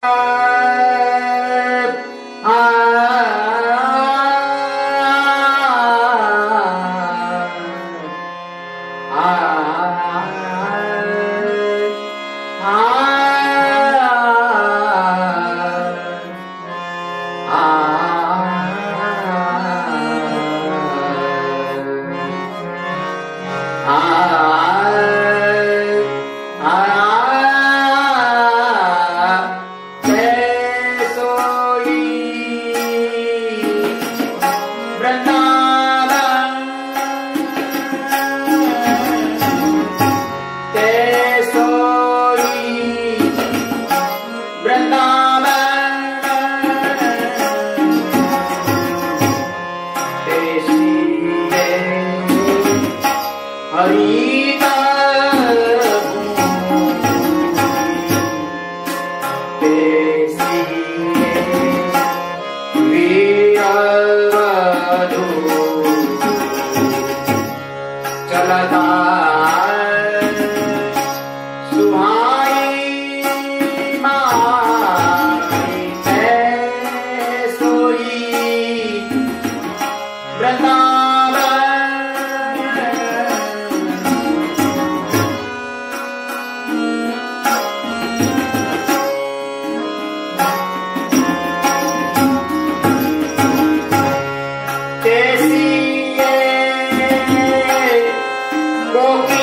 Uh... Bom.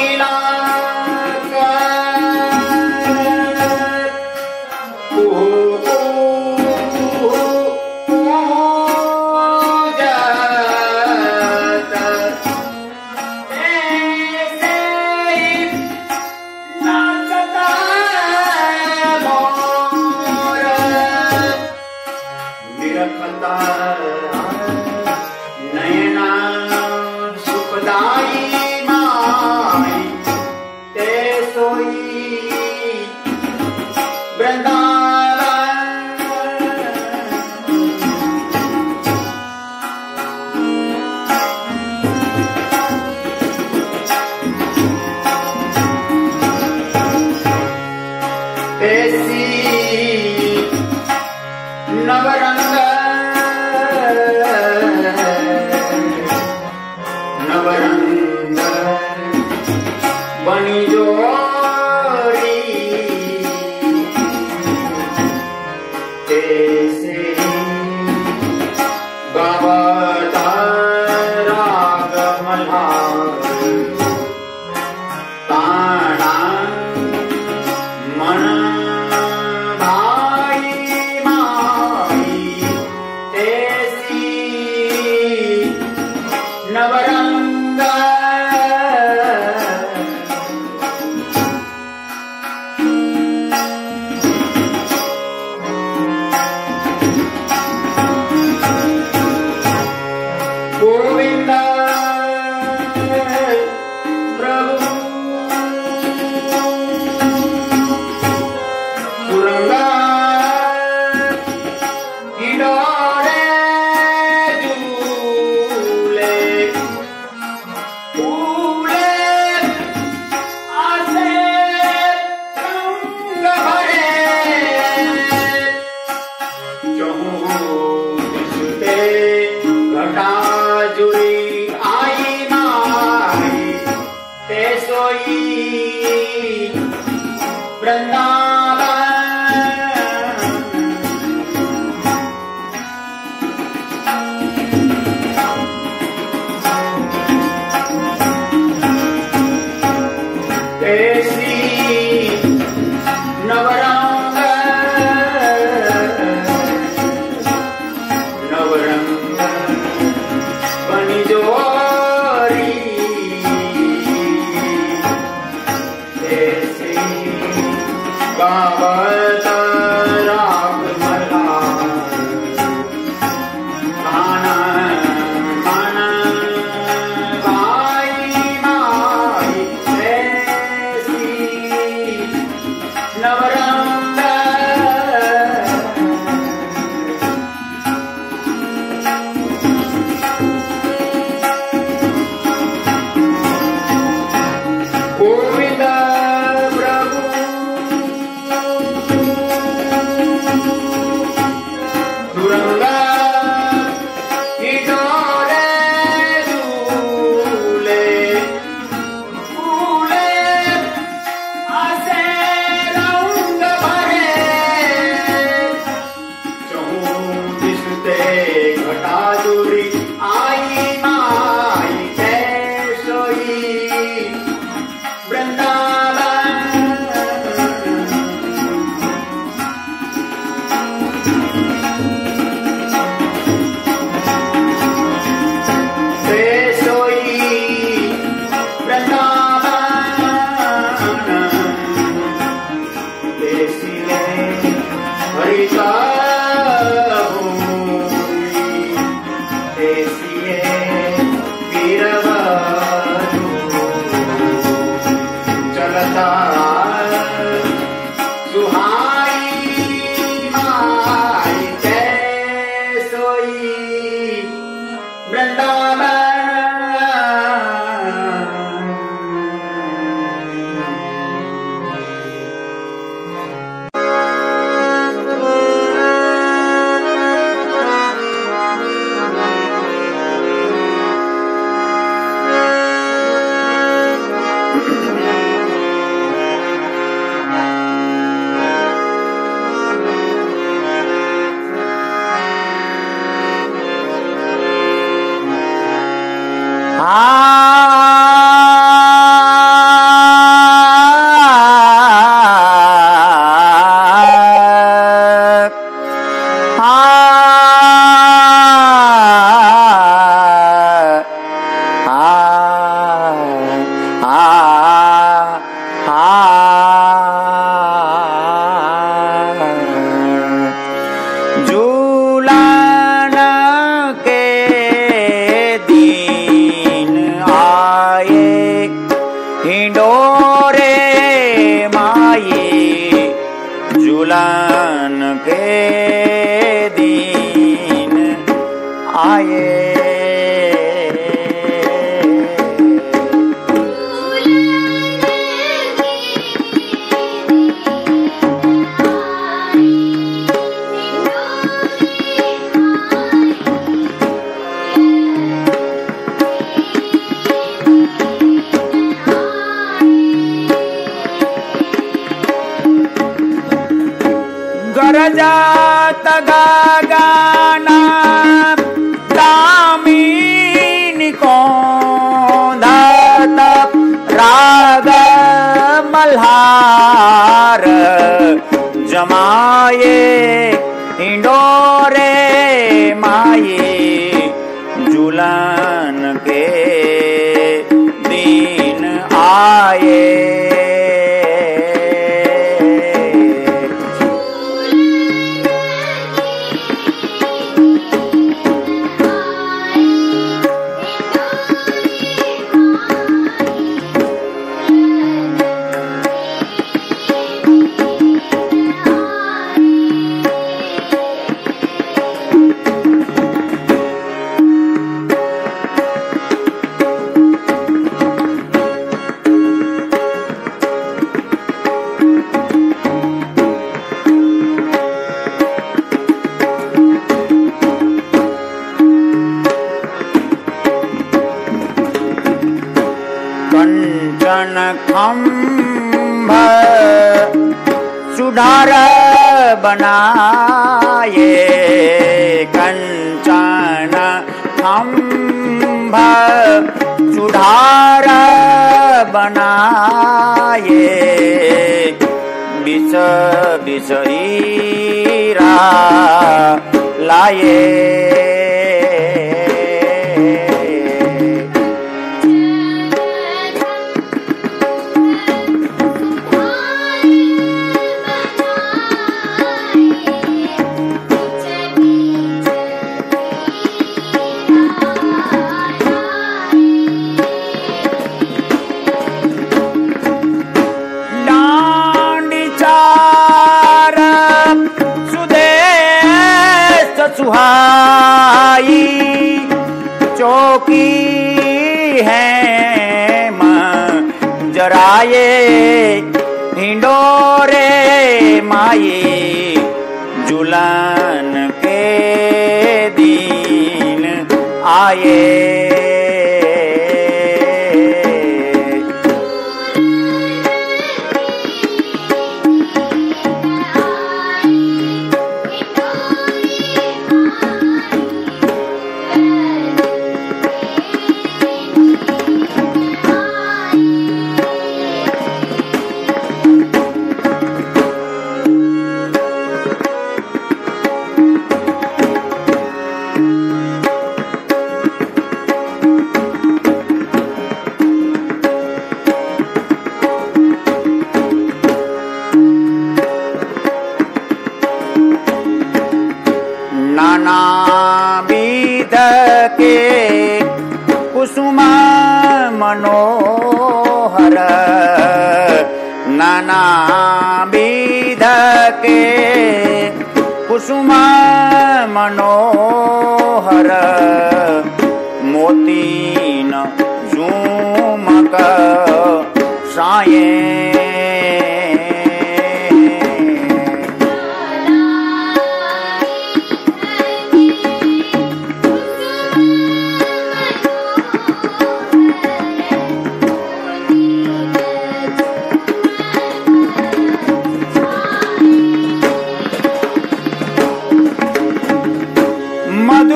Ah! जराए हिंडोरे माये जुलान के दीन आए।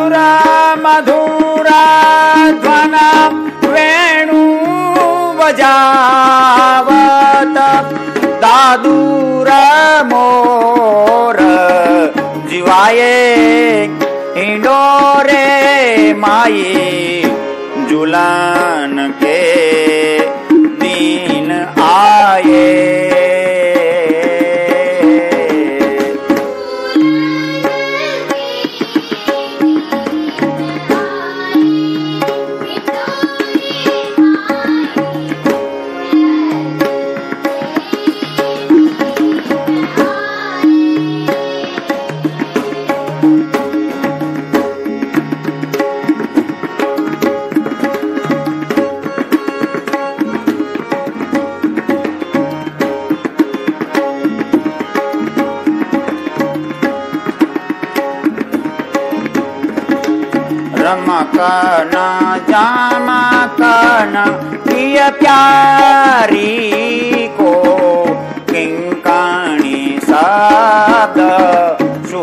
मधुरा मधुरा ध्वन वेणु बजावत। दादूर मोर जीवाए इंडोरे माई जुलान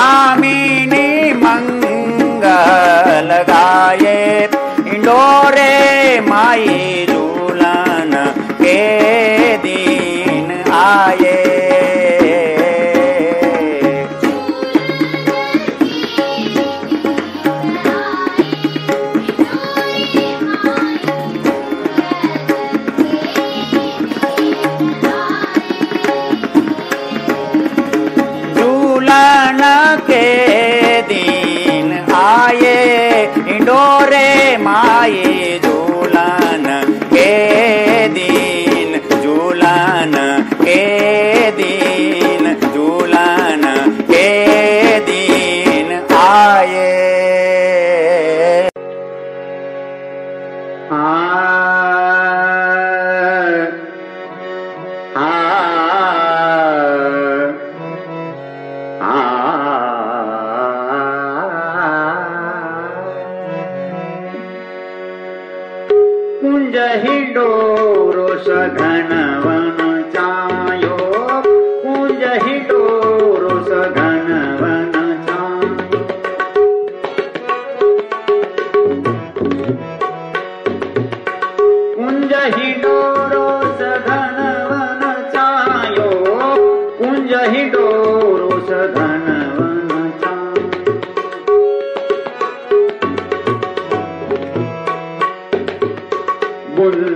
भामिनी मंगल गाये इंडोरे माई झूलन के दिन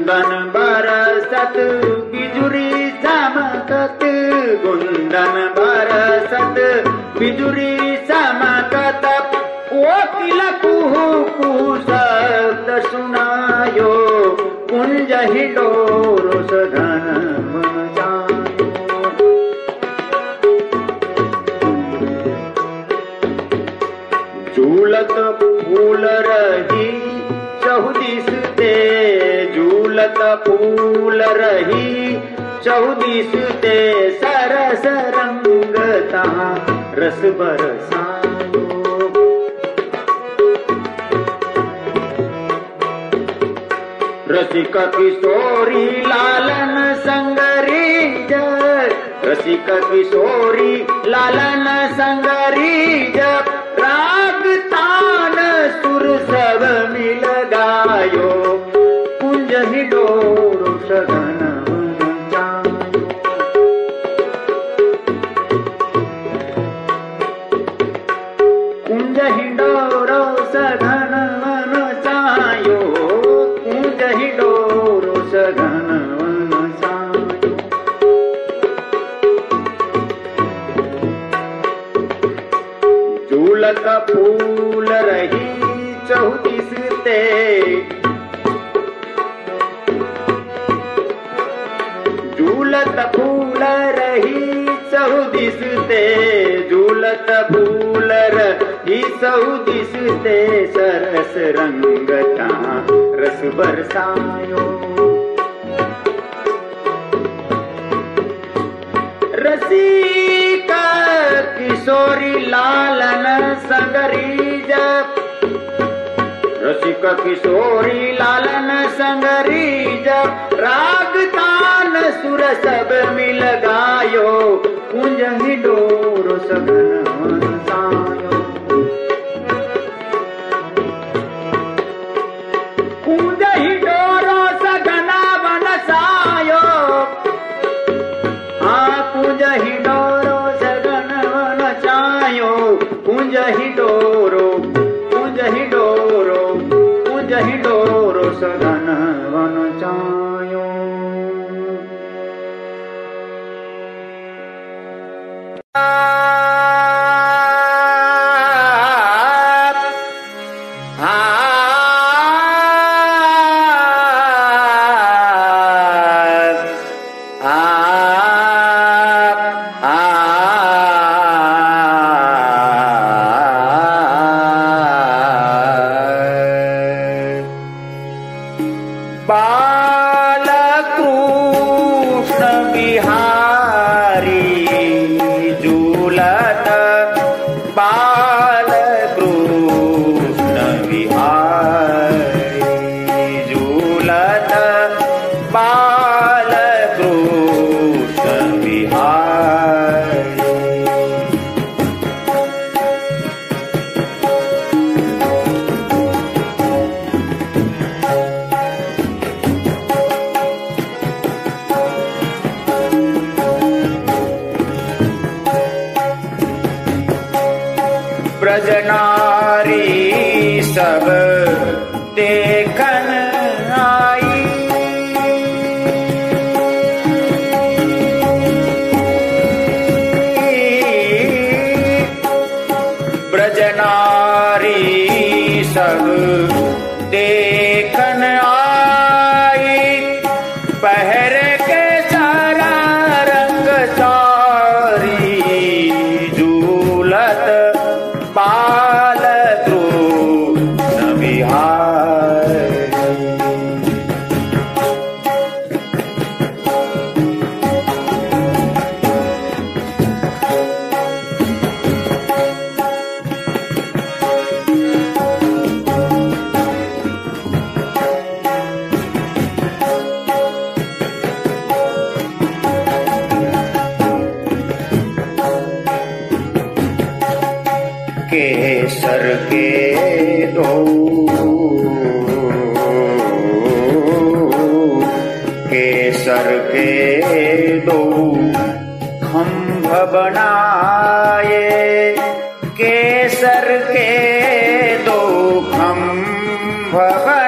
गुन्दन बरसत बिजुरी चमकत गुन्दन बरसत बिजुरी चमकत कोकिल कुहु कुहु शब्द सुनायो सघन मन जायो झूलत फूल रही कपूल रही चौदिस ते सरस रंगता रस बरसा रसिक किशोरी लालन संगरी ललन रसिक किशोरी लालन संगरी ज दिसते झूलत भूलर ही सौ दिसते सरस रंगता रस बरसायो रसिका किशोरी ङ्गयो किशोरि लगरीज रसि कशोरी लाल राग तान सुर सब मिल गायो। पूजहि डोर सघन 拜拜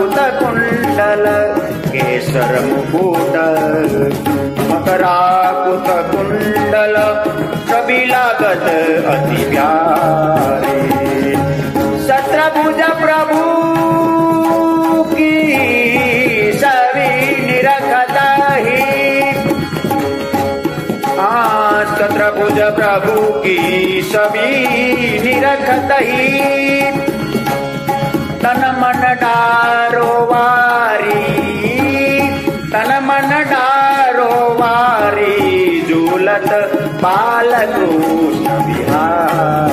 मकराकुतकुण्डल केसरमुकुट मकराकुतकुण्डल अति प्यारे सत्रभुज प्रभु सत्रभुज प्रभु की सभी निरखत ही तन मन डारो वारी, तन मन डारो वारी, झूलत बालकृष्ण बिहारी।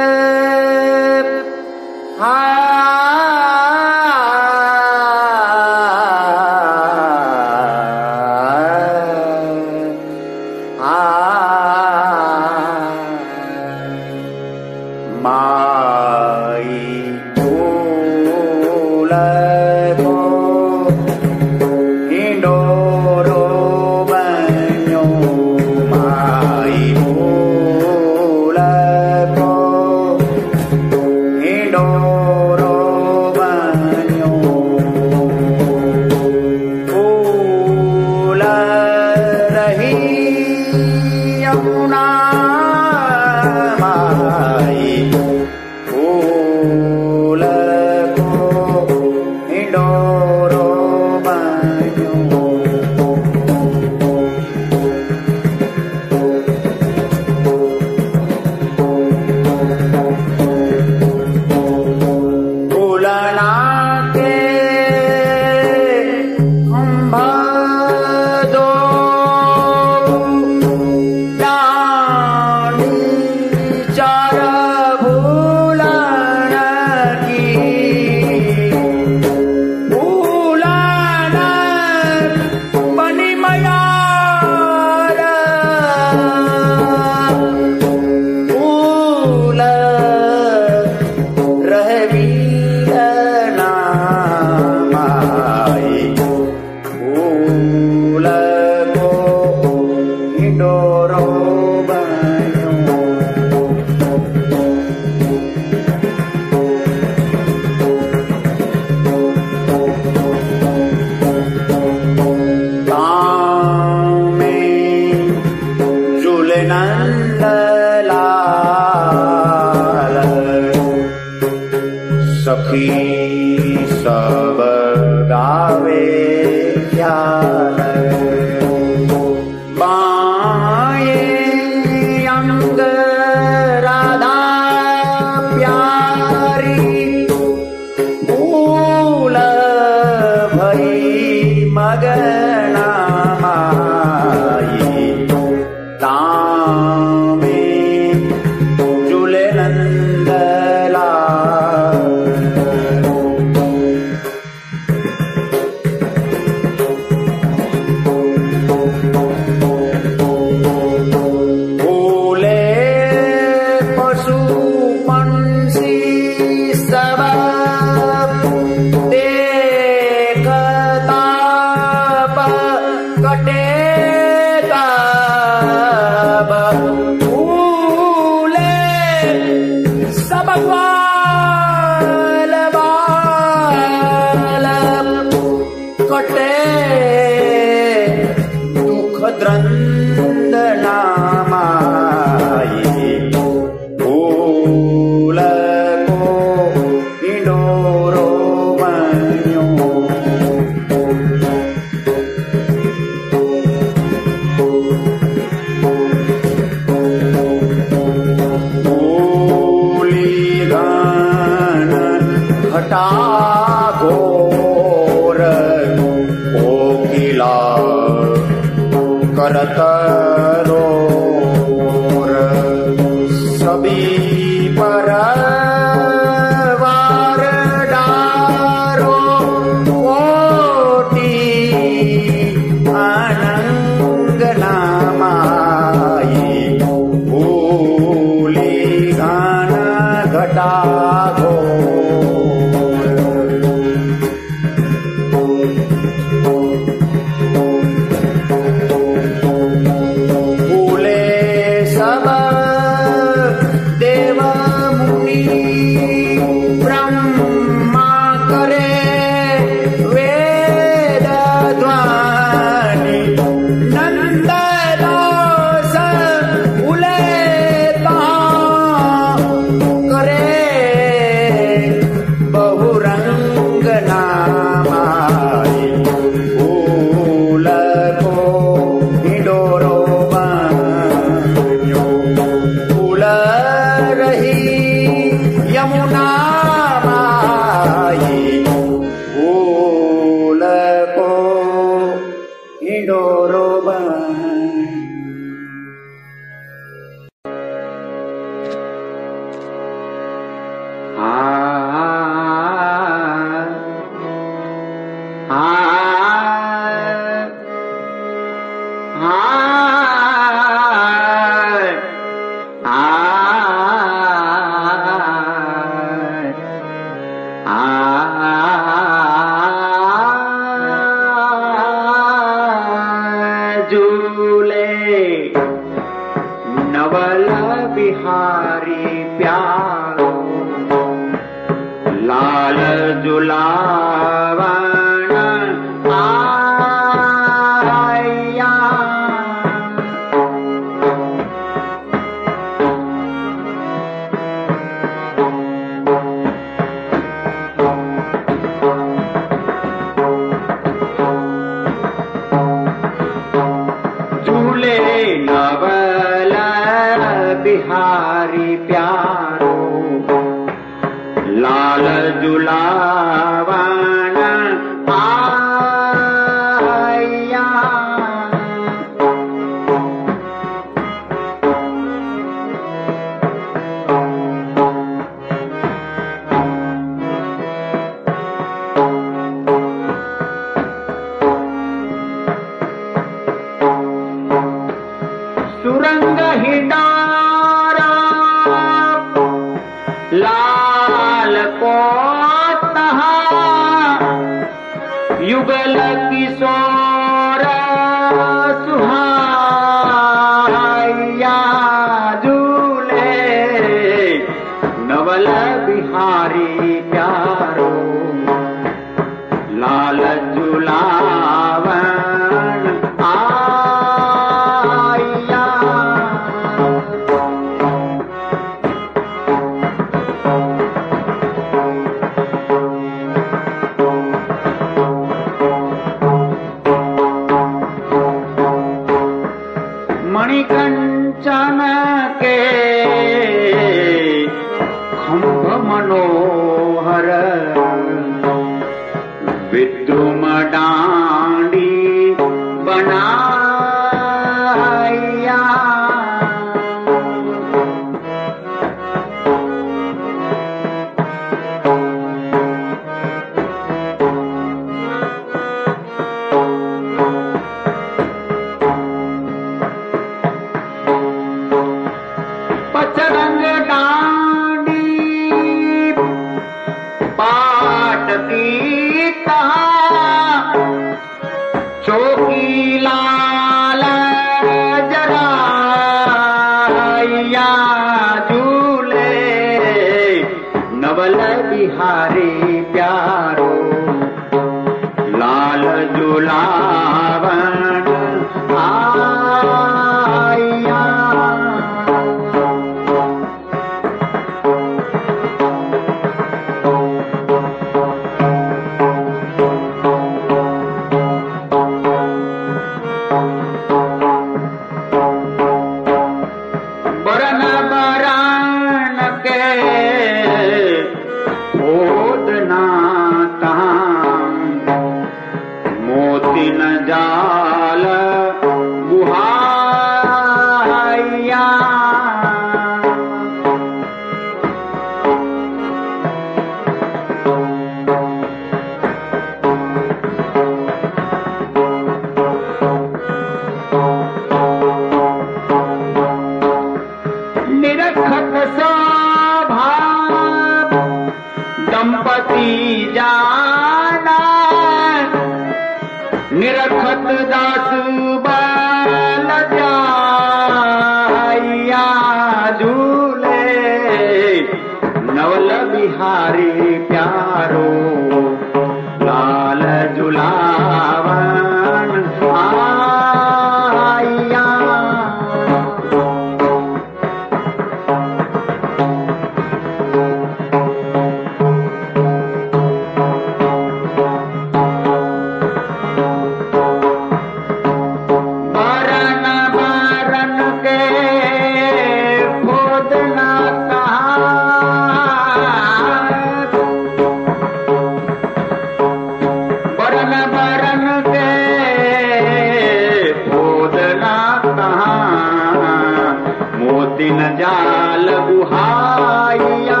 दिन जाल बुहाइया।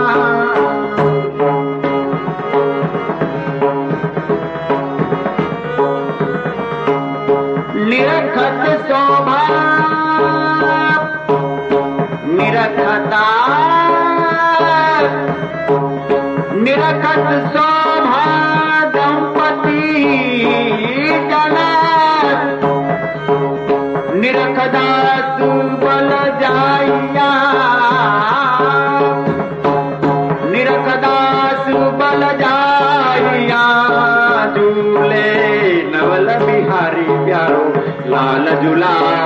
निरखत शोभा निरखता निरखत शोभा दंपति जना निरखदा ပါလတုလား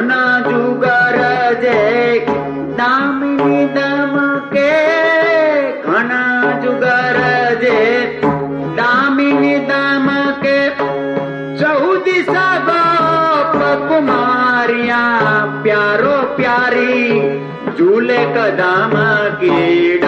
जुगर देख दामिनी दम के खना जुगर दे दामिनी दम के चौदी सब कुमारिया प्यारो प्यारी झूले कदम की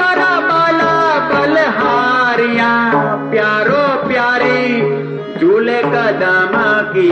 परबाला बलहारिया प्यारो प्यारी झूले कदम की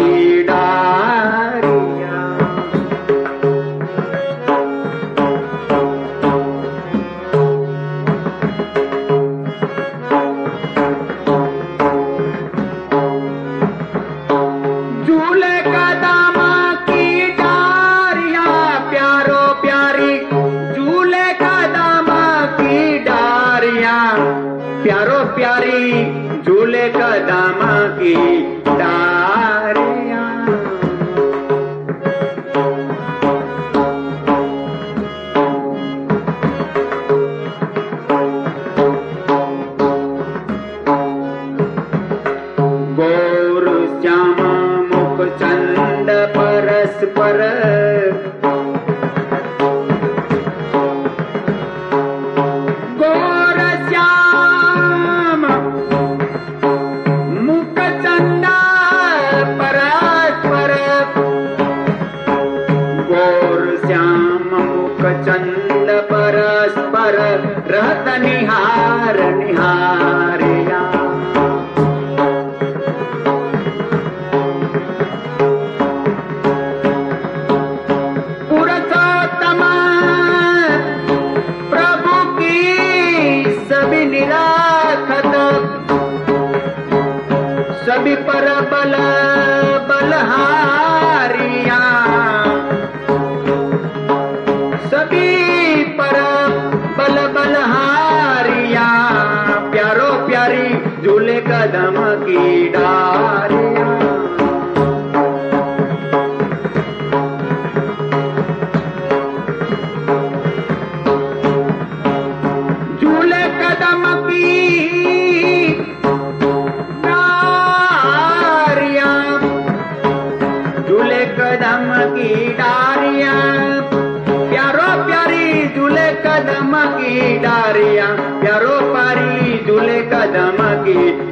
की